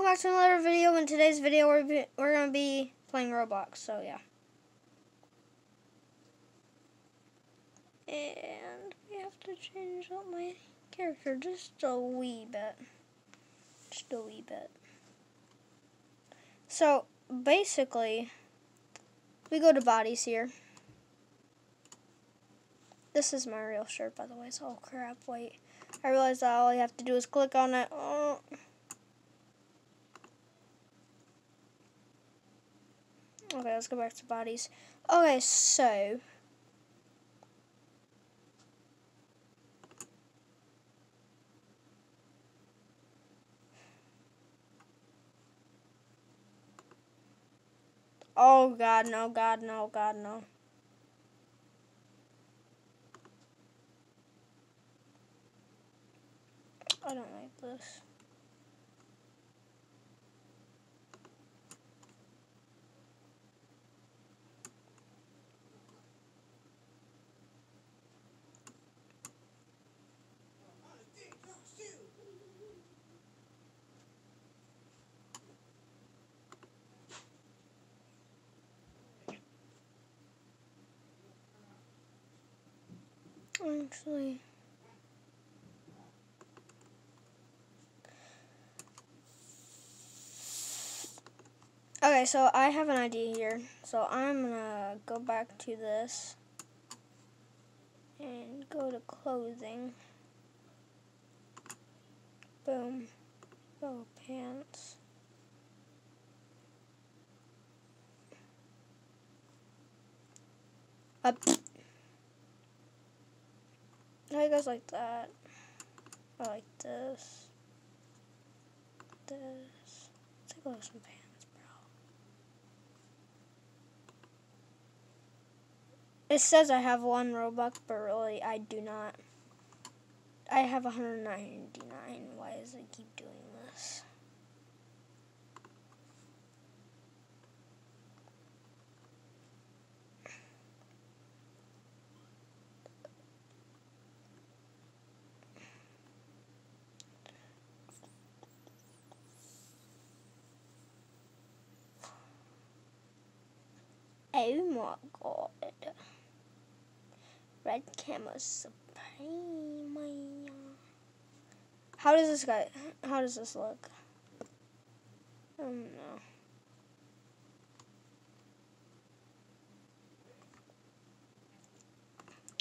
welcome back to another video. In today's video, we're, we're going to be playing Roblox, so yeah. And we have to change up my character just a wee bit. Just a wee bit. So, basically, we go to bodies here. This is my real shirt, by the way, so oh crap, wait. I realized that all you have to do is click on it. Oh. Okay, let's go back to bodies. Okay, so. Oh god, no, god, no, god, no. I don't like this. Actually. Okay, so I have an idea here. So I'm gonna go back to this and go to clothing. Boom. Go pants. Up. Guys like that? I like this. This. Take a look at some pants, bro. It says I have one Robux, but really I do not. I have 199. Why does it keep doing this? Oh my god. Red camo supreme. How does this guy how does this look? I don't know.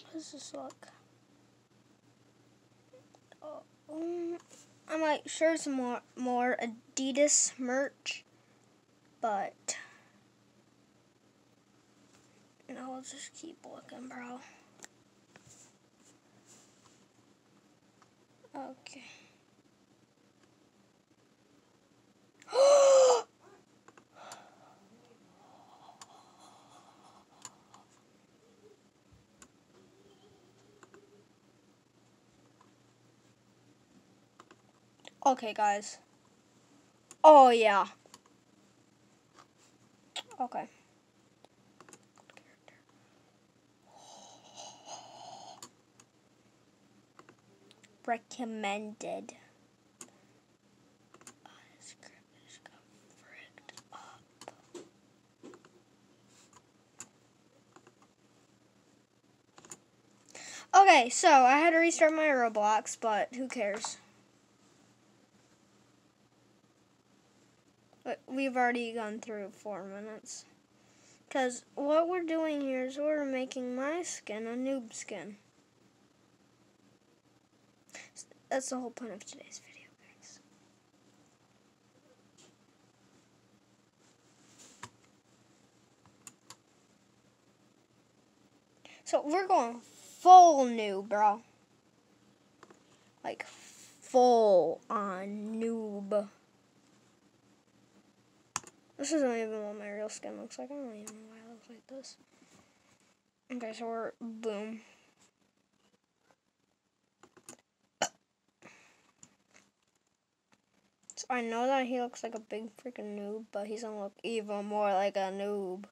How does this look? Oh, um, I might share some more more Adidas merch, but no, I'll just keep looking, bro. Okay. okay, guys. Oh, yeah. Okay. Recommended. Okay, so I had to restart my Roblox, but who cares? We've already gone through four minutes. Because what we're doing here is we're making my skin a noob skin. That's the whole point of today's video, guys. So we're going full noob, bro. Like full on noob. This isn't even what my real skin looks like. I don't even know why it looks like this. Okay, so we're boom. I know that he looks like a big freaking noob, but he's gonna look even more like a noob.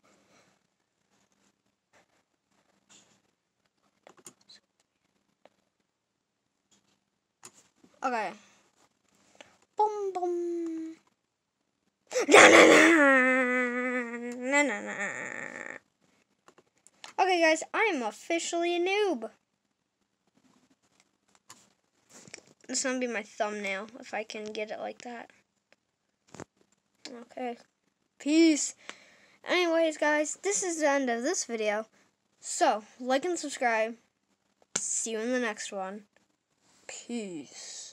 Okay. Boom, boom. Na, na, na, na, na. Okay, guys, I am officially a noob. This gonna be my thumbnail if I can get it like that. Okay. Peace. Anyways, guys, this is the end of this video. So, like and subscribe. See you in the next one. Peace.